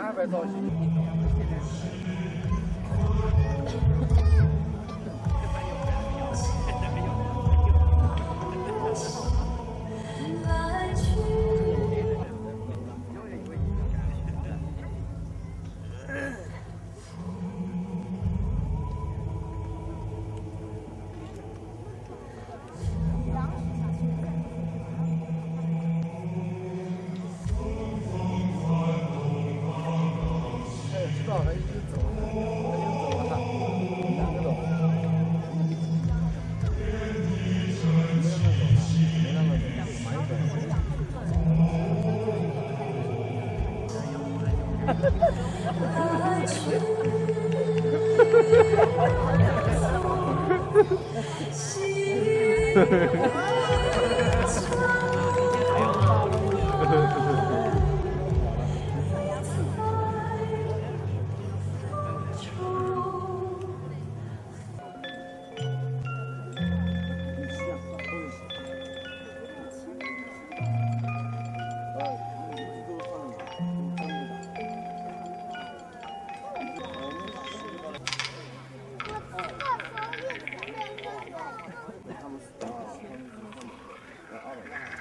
Ah, vai lojinha. 斤。哎，知道他已经走了，他已经走了哈，两个走。没那么走，没那么走，慢一点。我们先 Yeah.